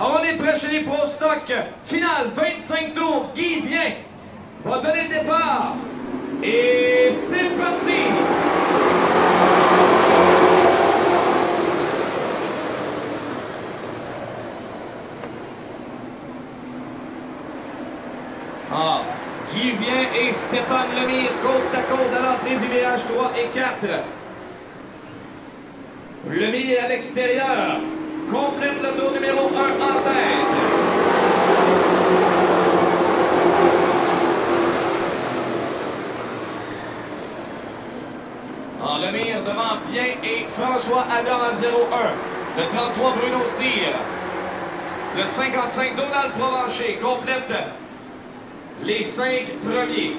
On est prêt chez les Pro Stock. Finale, 25 tours. Guy vient. Va donner le départ. Et c'est parti. Ah, Guy vient et Stéphane Lemire côte à côte à l'entrée du virage 3 et 4. Lemire à l'extérieur. Complète le tour numéro 1 en tête. En Lemire devant bien et François Adam à 0-1. Le 33 Bruno Cyr. Le 55 Donald Provencher complète les cinq premiers.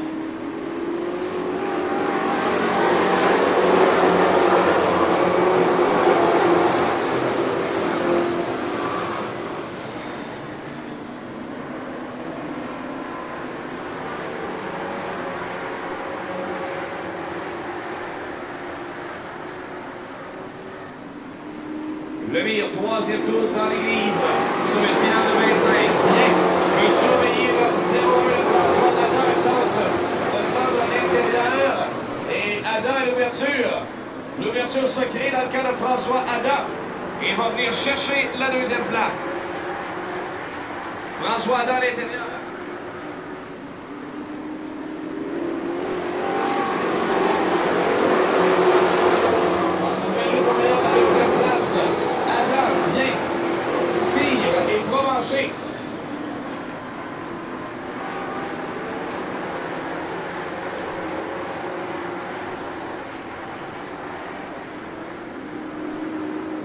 Le mire, troisième tour dans livres. Sur une finale de 25. Bien. Le 0 le contrôle d'Adam tente de prendre l'intérieur. Et Adam à l'ouverture. L'ouverture se crée dans le cas de François Adam. Il va venir chercher la deuxième place. François Adam à l'intérieur. François Perrot pour meilleur à la deuxième place. Adam, bien. Cyr et Provencher.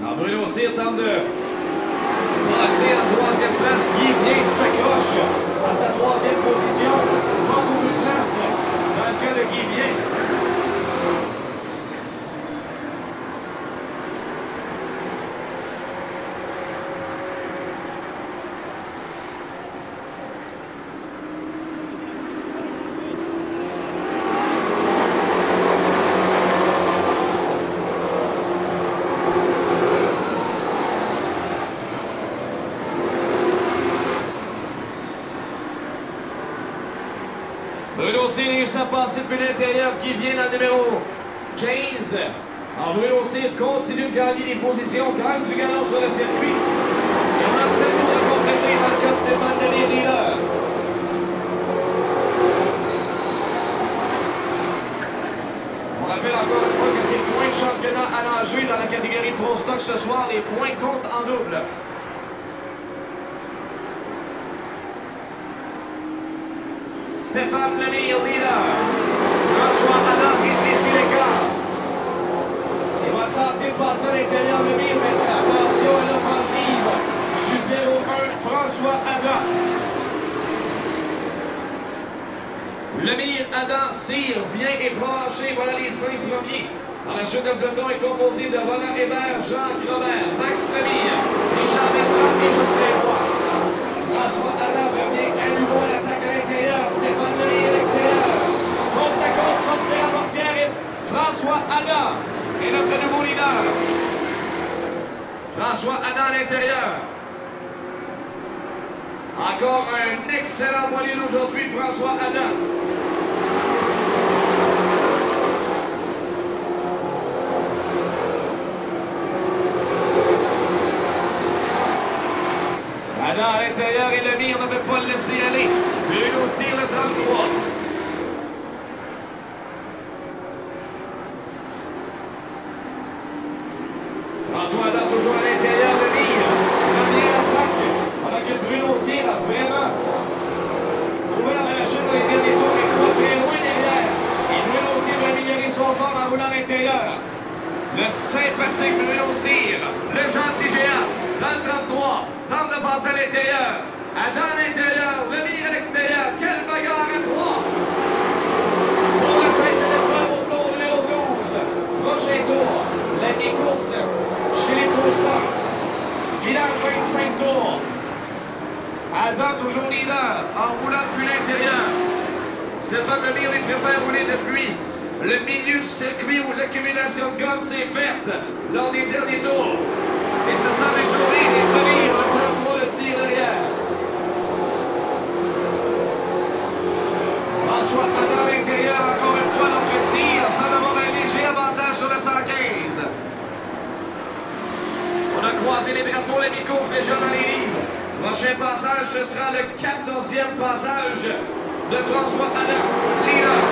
Alors Bruno Cyr tente de passer en troisième place. Guy vient s'accroche à sa troisième position. Pas beaucoup de place dans le cas de Guy vient. Bruno À passer depuis l'intérieur qui vient le numéro 15. Alors Bruno Cyr continue de gagner des positions, gagne du galon sur le circuit. Il en a 7 tours à compléter dans le cas de Stéphane Delis, leader. On rappelle encore une fois que c'est le point de championnat à l'enjeu dans la catégorie Pro Stock ce soir. Les points comptent en double. Stéphane Lemire, leader. François Adam qui ici l'écart. Il va tenter de passer à l'intérieur de Lemire, mais attention à l'offensive. Du 0-1, François Adam. Lemire, Adam, Cyr, vient et voilà les cinq premiers. Dans la chute de peloton est composé de Roland Hébert, Jean Robert, Max Lemire, Richard Bertrand et Justin Roy. François Adam revient à nouveau à l'attaque à l'intérieur. Stéphane Denis à l'extérieur. Côte à côte, contre la portière. et François Adam est notre nouveau leader. François Adam à l'intérieur. Encore un excellent moyen aujourd'hui, François Adam. Adam à l'intérieur et le mire ne veut pas le laisser aller. Bruno Cyr le 33. le milieu du circuit où l'accumulation de gaz s'est faite lors des derniers tours. Et ce sont des sourires et des familles en train de aussi derrière. François Tata à l'intérieur, encore une fois, l'on peut dire, sans avoir un léger avantage sur le 115. On a croisé les drapeaux, les mi-course déjà dans les. Prochain passage, ce sera le 14e passage de François Tata.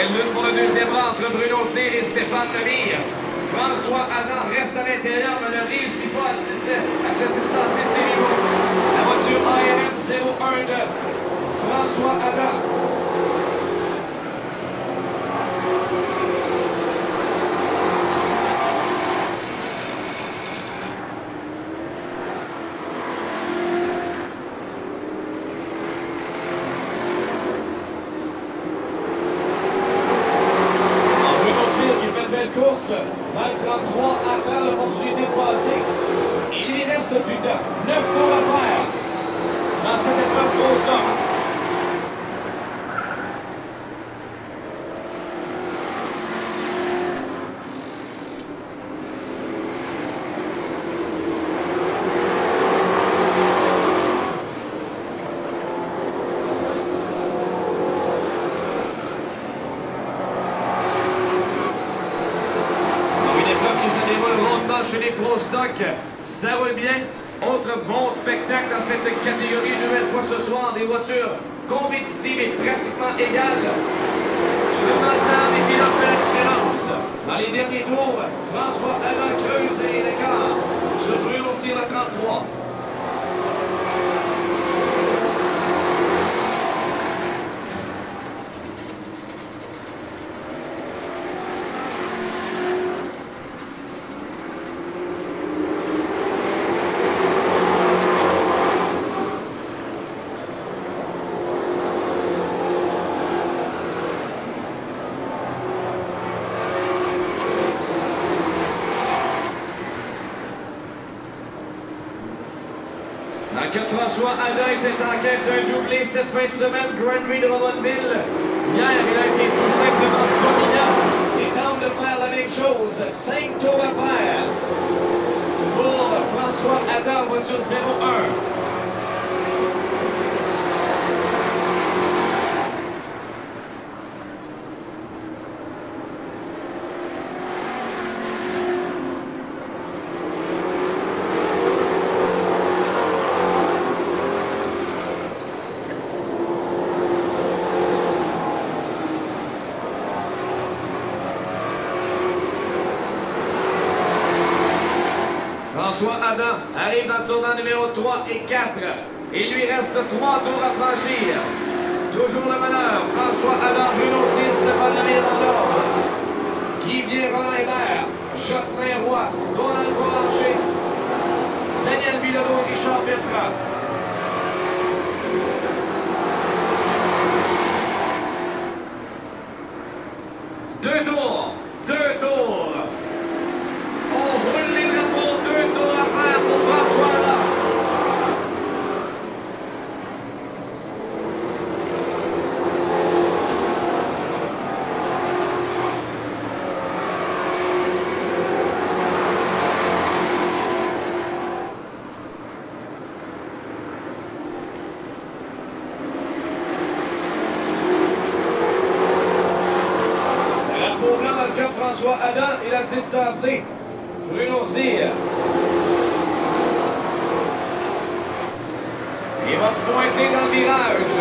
Quelle lutte pour le deuxième rang entre Bruno Cyr et Stéphane Lemire. François Adam reste à l'intérieur, mais ne réussit pas à, à se distancer de rivaux. La voiture ARM 01 de François Adam. Alors, Bruno Cyr qui course. 23 attend l'opportunité de passer. Il lui reste du temps. 9 tours à faire dans cette épreuve grosse d'or. Une épreuve qui se déroule rondement chez les Pro Stock. Ça roule bien. Autre bon spectacle dans cette catégorie. Nouvelle fois ce soir, des voitures compétitives et pratiquement égales. Sur le temps des pilotes de la différence. Dans les derniers tours, François Alain creuse et l'écart. Se brûle aussi le 33. De François Ada était en quête d'un doublé cette fin de semaine, Prix de Romanville. Hier, il a été tout simplement dominant et tente de faire la même chose. Cinq tours à faire pour François Ada, voiture 0-1. François Adam arrive dans le tournant numéro 3 et 4. Il lui reste 3 tours à franchir. Toujours le meneur. François Adam, Bruno Cyr, Stéphane Lemire dans l'ordre. Guy Roland Hébert, Jocelyn Roy, Donald Boulanger, Daniel Bilodeau, Richard Bertrand. Deux tours. Deux tours. On roule les drapeaux. Deux tours à faire pour François Adam. Drapeau blanc dans le cas de François Adam, il a distancé Il va se pointer dans le virage.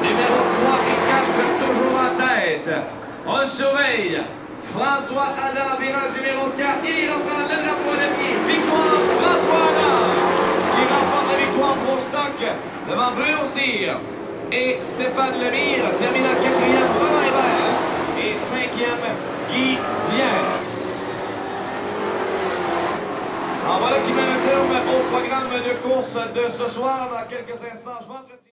Numéro 3 et 4 toujours en tête. On le surveille. François Adam, virage numéro 4. Il reprend le drapeau de pied. Victoire François Adam qui remporte la victoire pour stock devant Bruno Cyr. Et Stéphane Lemire termine en quatrième. Roland Hébert. Et cinquième, Guy Vienne. Voilà qui met un terme au programme de course de ce soir. Dans quelques instants, je vais